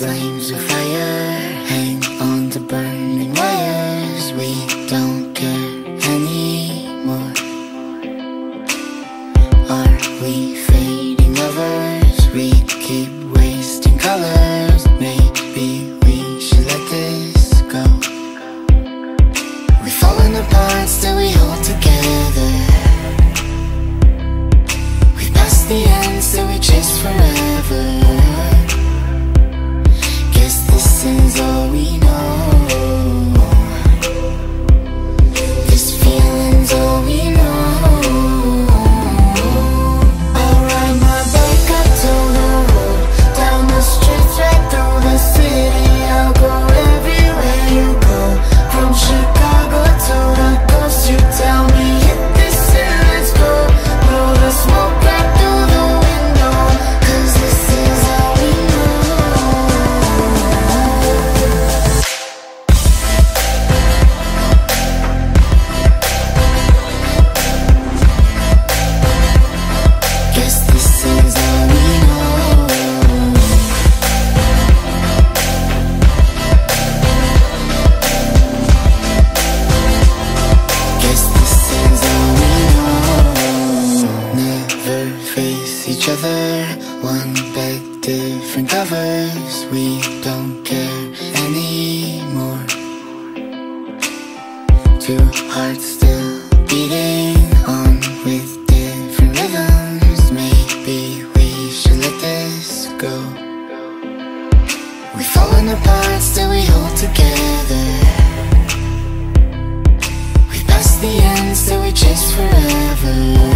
flames of fire hang on to burning wires. We don't care anymore. Are we fading lovers? We keep wasting colors. Maybe we should let this go. We're falling apart, still we hold together. We passed the end. lovers, we don't care anymore. Two hearts still beating on with different rhythms. Maybe we should let this go. We've fallen apart, still we hold together. We pass the end, still we chase forever.